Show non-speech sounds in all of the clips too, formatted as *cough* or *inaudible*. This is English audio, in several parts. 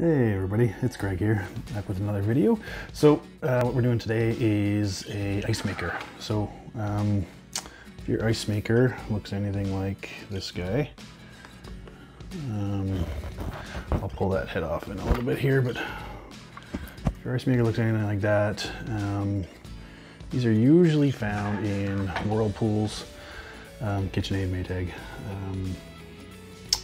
Hey everybody, it's Greg here, back with another video. So uh, what we're doing today is a ice maker. So um, if your ice maker looks anything like this guy, um, I'll pull that head off in a little bit here, but if your ice maker looks anything like that, um, these are usually found in whirlpools, um, KitchenAid Maytag. Um,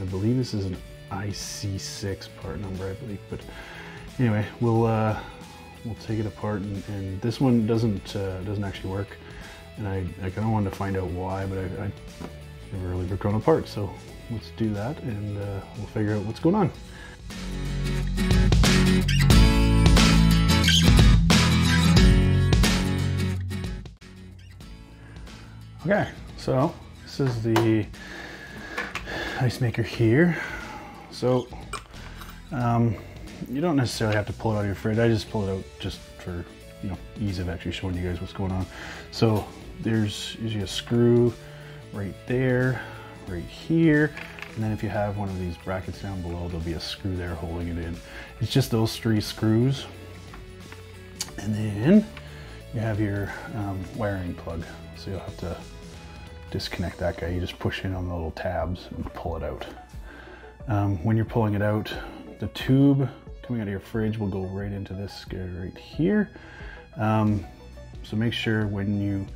I believe this is an IC6 part number, I believe. But anyway, we'll uh, we'll take it apart, and, and this one doesn't uh, doesn't actually work. And I, I kind of wanted to find out why, but I, I never really worked on apart. So let's do that, and uh, we'll figure out what's going on. Okay, so this is the ice maker here. So um, you don't necessarily have to pull it out of your fridge. I just pull it out just for you know ease of actually showing you guys what's going on. So there's usually a screw right there, right here. And then if you have one of these brackets down below, there'll be a screw there holding it in. It's just those three screws. And then you have your um, wiring plug. So you'll have to disconnect that guy. You just push in on the little tabs and pull it out. Um, when you're pulling it out, the tube coming out of your fridge will go right into this right here. Um, so make sure when you,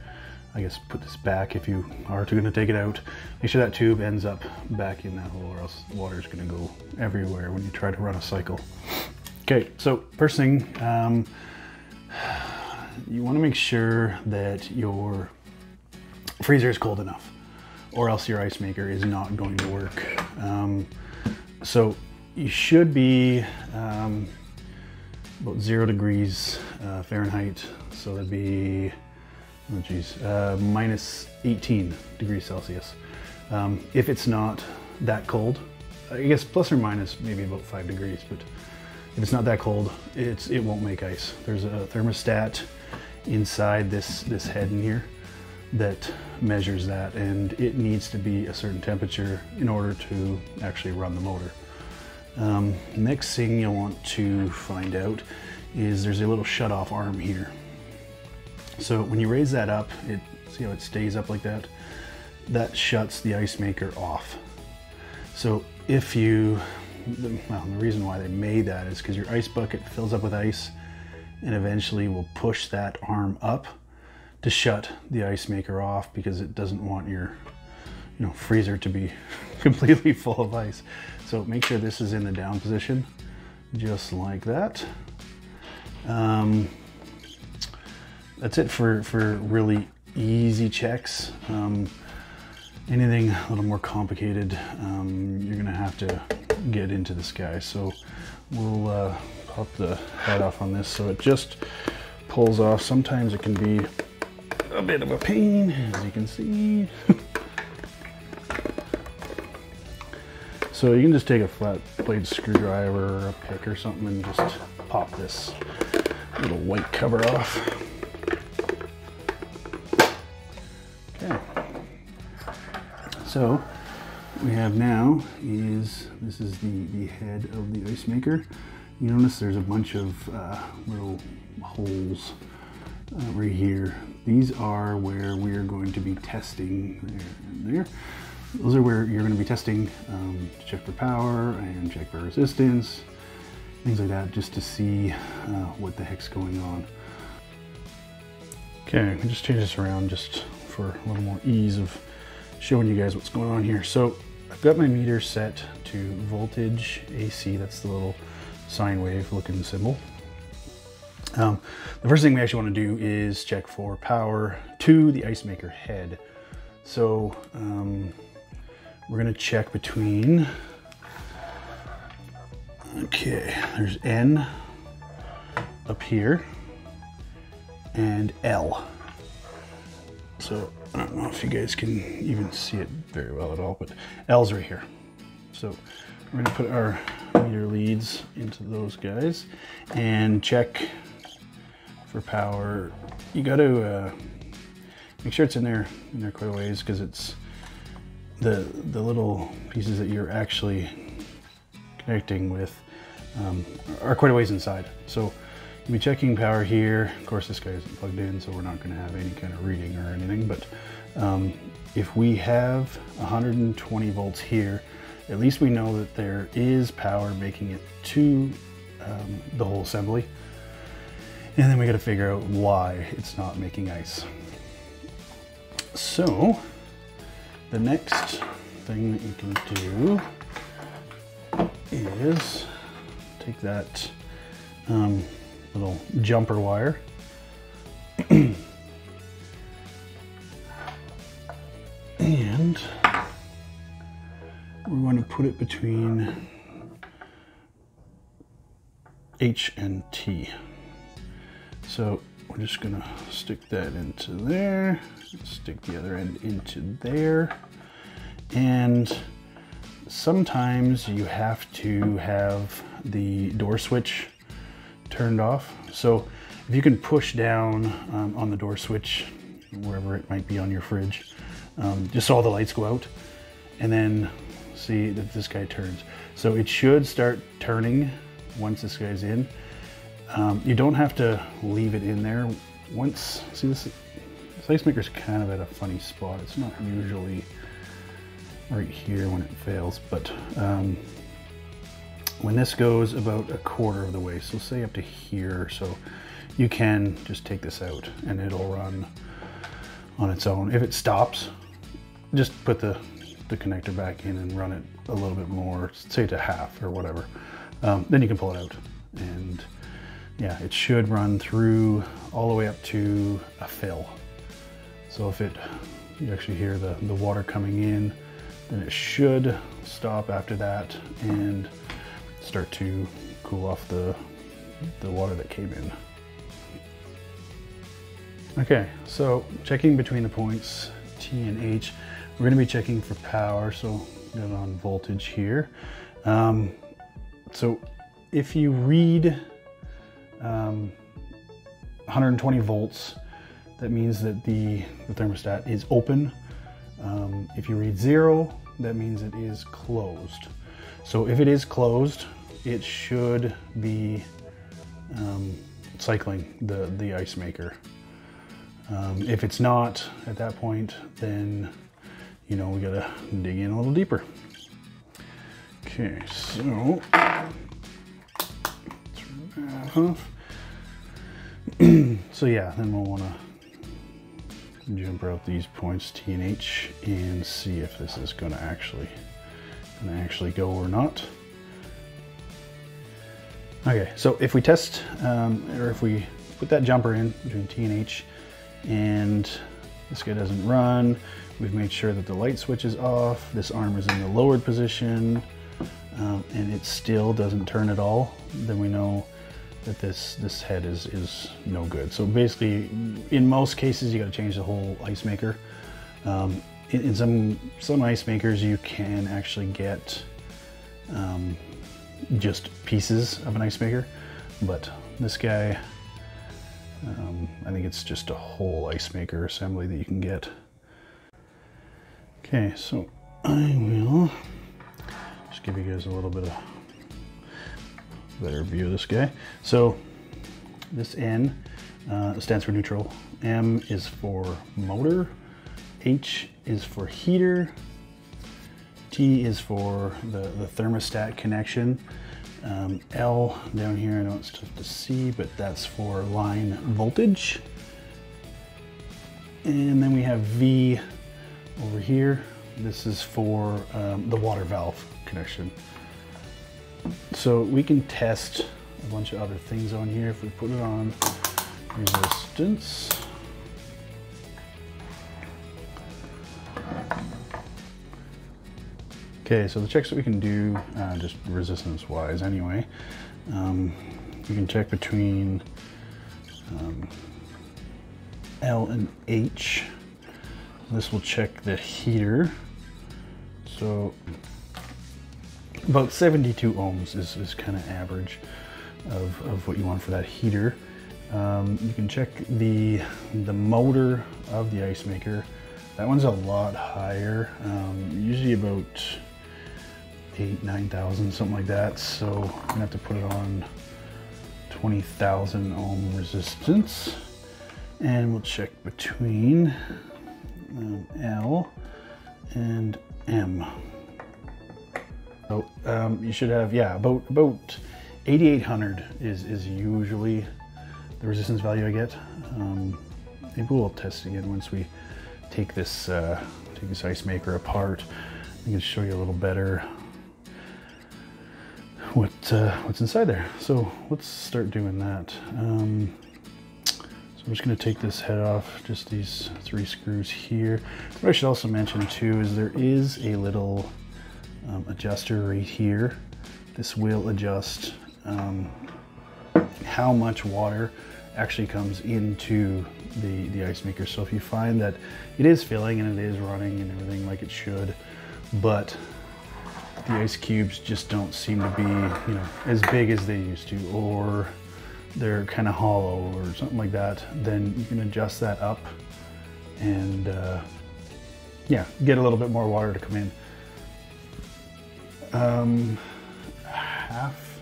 I guess, put this back, if you are going to take it out, make sure that tube ends up back in that hole or else water is going to go everywhere when you try to run a cycle. Okay, so first thing, um, you want to make sure that your freezer is cold enough or else your ice maker is not going to work. Um, so you should be um, about zero degrees uh, Fahrenheit. So that'd be, oh geez, uh, minus 18 degrees Celsius. Um, if it's not that cold, I guess plus or minus maybe about five degrees, but if it's not that cold, it's it won't make ice. There's a thermostat inside this, this head in here that measures that and it needs to be a certain temperature in order to actually run the motor. Um, next thing you'll want to find out is there's a little shut off arm here. So when you raise that up, it see how it stays up like that? That shuts the ice maker off. So if you, well, the reason why they made that is because your ice bucket fills up with ice and eventually will push that arm up to shut the ice maker off because it doesn't want your you know freezer to be *laughs* completely full of ice. So make sure this is in the down position, just like that. Um, that's it for, for really easy checks. Um, anything a little more complicated, um, you're gonna have to get into this guy. So we'll uh, pop the head off on this so it just pulls off. Sometimes it can be a bit of a pain, as you can see. *laughs* so you can just take a flat blade screwdriver or a pick or something and just pop this little white cover off. Okay. So we have now is, this is the, the head of the ice maker. You notice there's a bunch of uh, little holes uh, right here. These are where we are going to be testing there there. Those are where you're going to be testing um, to check for power and check for resistance, things like that, just to see uh, what the heck's going on. Okay, I just change this around just for a little more ease of showing you guys what's going on here. So I've got my meter set to voltage AC, that's the little sine wave looking symbol. Um, the first thing we actually want to do is check for power to the ice maker head. So um, we're going to check between, okay, there's N up here and L. So I don't know if you guys can even see it very well at all, but L's right here. So we're going to put our meter leads into those guys and check for power, you got to uh, make sure it's in there in there quite a ways because it's the the little pieces that you're actually connecting with um, are quite a ways inside. So you'll be checking power here. Of course, this guy isn't plugged in, so we're not going to have any kind of reading or anything. But um, if we have 120 volts here, at least we know that there is power making it to um, the whole assembly. And then we got to figure out why it's not making ice. So the next thing that you can do is take that um, little jumper wire *clears throat* and we're going to put it between H and T. So we're just gonna stick that into there, stick the other end into there, and sometimes you have to have the door switch turned off. So if you can push down um, on the door switch, wherever it might be on your fridge, um, just so all the lights go out, and then see that this guy turns. So it should start turning once this guy's in. Um, you don't have to leave it in there. Once, see this, this ice maker's kind of at a funny spot. It's not usually right here when it fails, but um, when this goes about a quarter of the way, so say up to here, so you can just take this out and it'll run on its own. If it stops, just put the, the connector back in and run it a little bit more, say to half or whatever. Um, then you can pull it out and yeah, it should run through all the way up to a fill. So if it, you actually hear the, the water coming in, then it should stop after that and start to cool off the, the water that came in. Okay, so checking between the points T and H, we're gonna be checking for power, so got on voltage here. Um, so if you read um, 120 volts, that means that the, the thermostat is open. Um, if you read zero, that means it is closed. So if it is closed, it should be um, cycling the, the ice maker. Um, if it's not at that point, then you know we gotta dig in a little deeper. Okay, so turn that off. *clears throat* so yeah, then we'll want to jump out these points T and H and see if this is going to actually going to actually go or not. Okay, so if we test um, or if we put that jumper in between T and H and this guy doesn't run, we've made sure that the light switch is off, this arm is in the lowered position, um, and it still doesn't turn at all, then we know that this this head is is no good. So basically, in most cases, you got to change the whole ice maker. Um, in, in, some some ice makers, you can actually get um, just pieces of an ice maker, but this guy, um, I think it's just a whole ice maker assembly that you can get. Okay, so I will just give you guys a little bit of better view of this guy. So this N uh, stands for neutral. M is for motor. H is for heater. T is for the, the thermostat connection. Um, L down here, I know it's tough to see, but that's for line voltage. And then we have V over here. This is for um, the water valve connection. So we can test a bunch of other things on here if we put it on resistance. Okay, so the checks that we can do, uh, just resistance wise anyway, um, we can check between um, L and H. This will check the heater. So about 72 ohms is, is kind of average of, of what you want for that heater. Um, you can check the, the motor of the ice maker. That one's a lot higher, um, usually about eight, 9,000, something like that. So I'm gonna have to put it on 20,000 ohm resistance. And we'll check between um, L and M. So um, you should have, yeah, about, about 8,800 is, is usually the resistance value I get. Um, maybe we'll test again once we take this, uh, take this ice maker apart. I can show you a little better what uh, what's inside there. So let's start doing that. Um, so I'm just going to take this head off, just these three screws here. What I should also mention too is there is a little um, adjuster right here. This will adjust um, how much water actually comes into the, the ice maker. So if you find that it is filling and it is running and everything like it should, but the ice cubes just don't seem to be, you know, as big as they used to, or they're kind of hollow or something like that, then you can adjust that up and uh, yeah, get a little bit more water to come in. Um, half.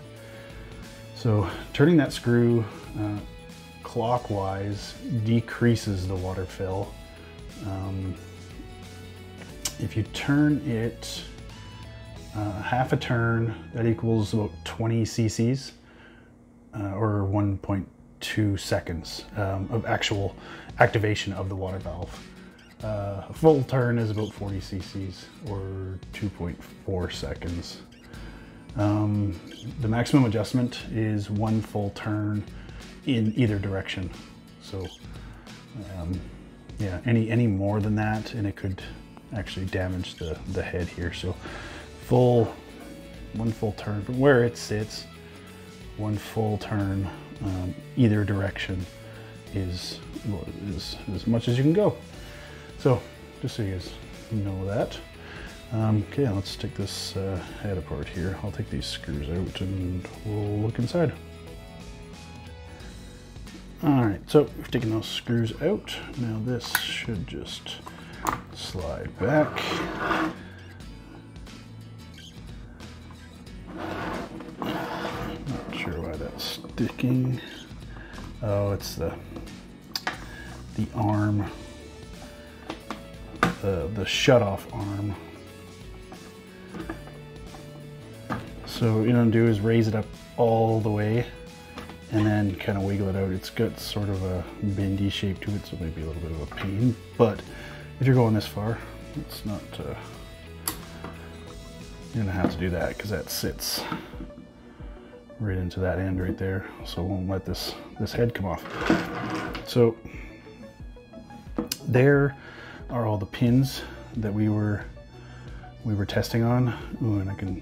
So turning that screw uh, clockwise decreases the water fill. Um, if you turn it uh, half a turn, that equals about 20 cc's uh, or 1.2 seconds um, of actual activation of the water valve. Uh, a full turn is about 40 cc's or 2.4 seconds. Um, the maximum adjustment is one full turn in either direction. So um, yeah, any any more than that and it could actually damage the, the head here. So full, one full turn from where it sits, one full turn um, either direction is, is as much as you can go. So just so you guys know that. Um, okay, let's take this uh, head apart here. I'll take these screws out and we'll look inside. All right, so we've taken those screws out. Now this should just slide back. Not sure why that's sticking. Oh, it's the the arm, the the shut off arm. So what you're gonna do is raise it up all the way and then kind of wiggle it out. It's got sort of a bendy shape to it, so maybe a little bit of a pain. But if you're going this far, it's not, uh, you're gonna have to do that because that sits right into that end right there so it won't let this this head come off so there are all the pins that we were we were testing on. Ooh, and I can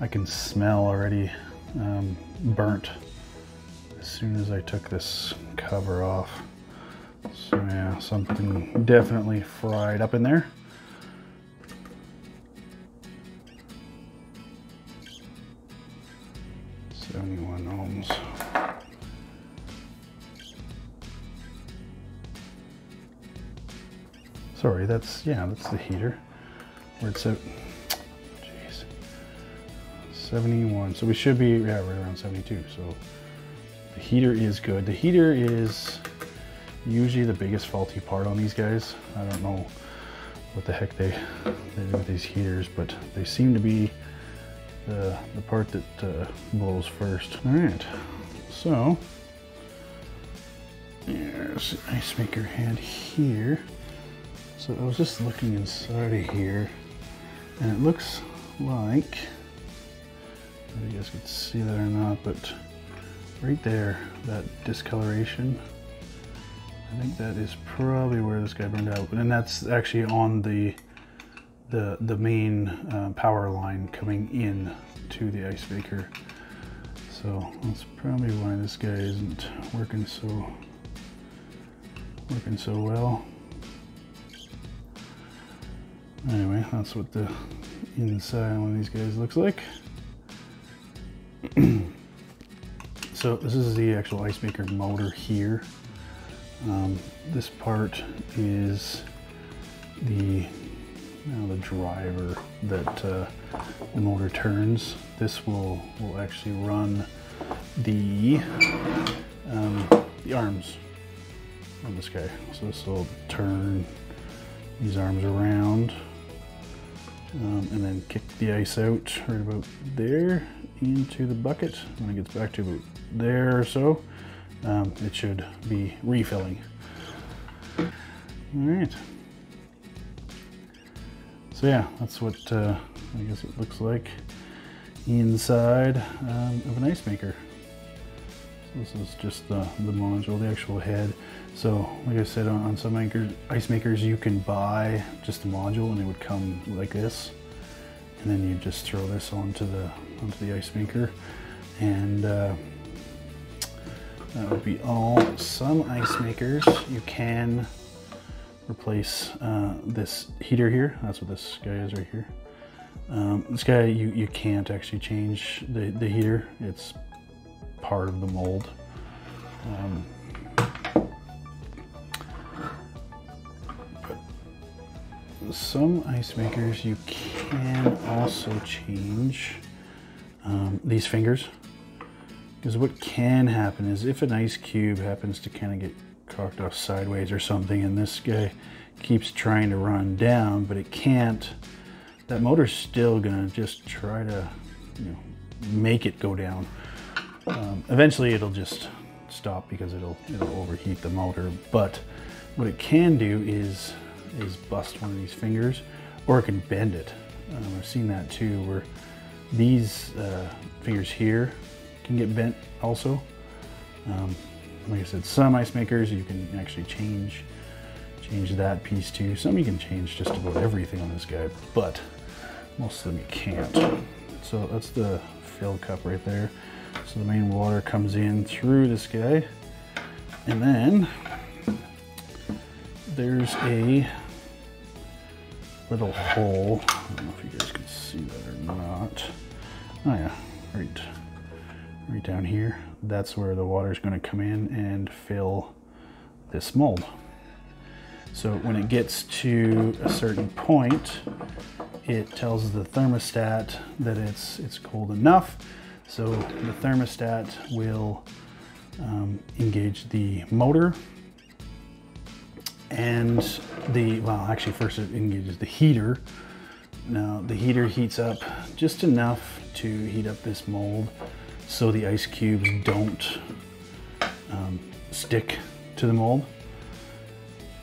I can smell already um, burnt as soon as I took this cover off. So yeah something definitely fried up in there That's, yeah, that's the heater. Where it's at, jeez, 71. So we should be, yeah, right around 72. So the heater is good. The heater is usually the biggest faulty part on these guys. I don't know what the heck they, they do with these heaters, but they seem to be the, the part that uh, blows first. All right, so there's the ice maker head here. So I was just looking inside of here and it looks like, I don't know if you guys can see that or not, but right there, that discoloration, I think that is probably where this guy burned out. And that's actually on the the, the main uh, power line coming in to the ice maker. So that's probably why this guy isn't working so working so well. Anyway, that's what the inside one of these guys looks like. *clears throat* so this is the actual ice maker motor here. Um, this part is the now the driver that uh, the motor turns, this will, will actually run the, um, the arms on this guy. So this will turn these arms around um, and then kick the ice out right about there into the bucket. When it gets back to about there or so, um, it should be refilling. All right. So yeah, that's what uh, I guess it looks like inside um, of an ice maker. This is just the, the module, the actual head. So like I said, on, on some ice makers, you can buy just the module and it would come like this. And then you just throw this onto the, onto the ice maker. And uh, that would be all. Some ice makers, you can replace uh, this heater here. That's what this guy is right here. Um, this guy, you, you can't actually change the, the heater. It's part of the mold. Um, some ice makers you can also change um, these fingers because what can happen is if an ice cube happens to kind of get cocked off sideways or something and this guy keeps trying to run down but it can't that motor's still gonna just try to you know make it go down um, eventually it'll just stop because it'll it'll overheat the motor but what it can do is is bust one of these fingers or it can bend it um, I've seen that too where these uh, fingers here can get bent also um, like I said, some ice makers you can actually change change that piece too. Some you can change just about everything on this guy, but most of them you can't. So that's the fill cup right there. So the main water comes in through this guy. And then there's a little hole. I don't know if you guys can see that or not. Oh yeah, right, right down here that's where the water is going to come in and fill this mold. So when it gets to a certain point, it tells the thermostat that it's, it's cold enough. So the thermostat will um, engage the motor and the, well, actually first it engages the heater. Now the heater heats up just enough to heat up this mold so the ice cubes don't um, stick to the mold.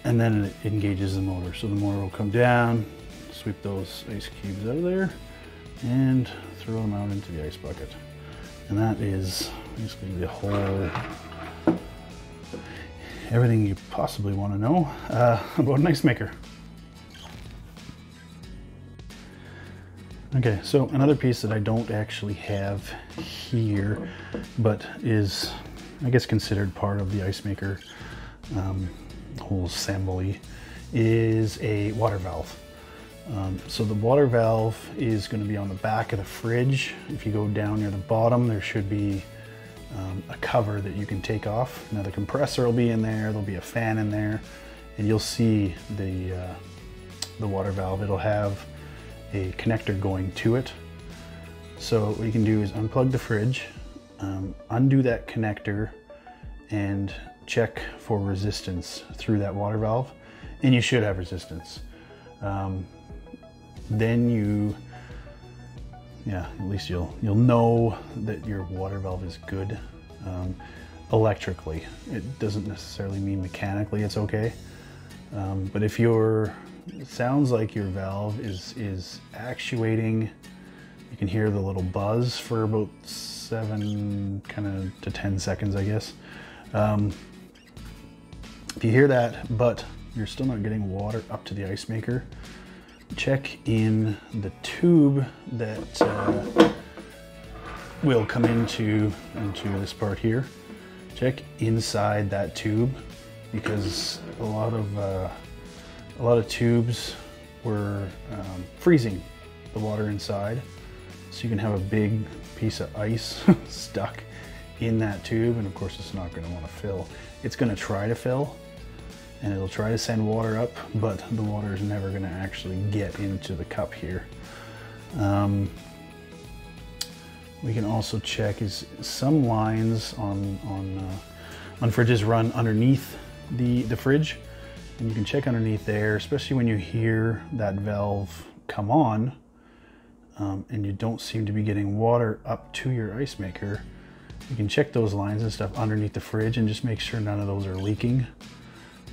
And then it engages the motor. So the motor will come down, sweep those ice cubes out of there, and throw them out into the ice bucket. And that is basically the whole, everything you possibly want to know uh, *laughs* about an ice maker. Okay, so another piece that I don't actually have here, but is, I guess, considered part of the ice maker um, whole assembly, is a water valve. Um, so the water valve is going to be on the back of the fridge. If you go down near the bottom, there should be um, a cover that you can take off. Now the compressor will be in there, there'll be a fan in there, and you'll see the, uh, the water valve. It'll have a connector going to it. So what you can do is unplug the fridge, um, undo that connector, and check for resistance through that water valve. And you should have resistance. Um, then you, yeah, at least you'll you'll know that your water valve is good um, electrically. It doesn't necessarily mean mechanically it's okay. Um, but if you're sounds like your valve is, is actuating. You can hear the little buzz for about seven kind of to 10 seconds, I guess. Um, if you hear that, but you're still not getting water up to the ice maker, check in the tube that uh, will come into, into this part here. Check inside that tube because a lot of uh, a lot of tubes were um, freezing the water inside. So you can have a big piece of ice *laughs* stuck in that tube and of course it's not going to want to fill. It's going to try to fill and it'll try to send water up but the water is never going to actually get into the cup here. Um, we can also check is some lines on on uh, on fridges run underneath the the fridge, and you can check underneath there, especially when you hear that valve come on, um, and you don't seem to be getting water up to your ice maker. You can check those lines and stuff underneath the fridge and just make sure none of those are leaking.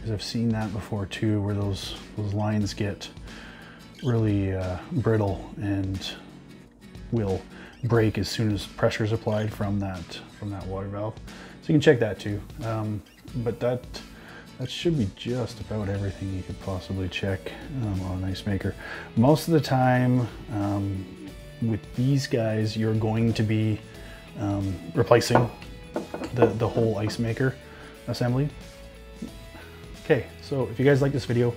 Because I've seen that before too, where those those lines get really uh, brittle and will break as soon as pressure is applied from that from that water valve. So you can check that too. Um, but that that should be just about everything you could possibly check um, on an ice maker. Most of the time um, with these guys, you're going to be um, replacing the, the whole ice maker assembly. Okay, so if you guys like this video,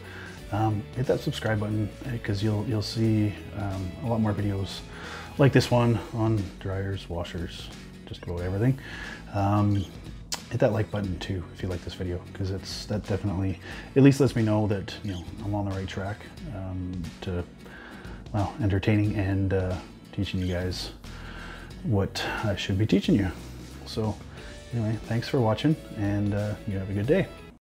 um, hit that subscribe button because you'll you'll see um, a lot more videos like this one on dryers, washers, just about everything. Um, hit that like button too if you like this video because it's that definitely at least lets me know that you know I'm on the right track um, to well entertaining and uh, teaching you guys what I should be teaching you. So anyway, thanks for watching and uh, you have a good day.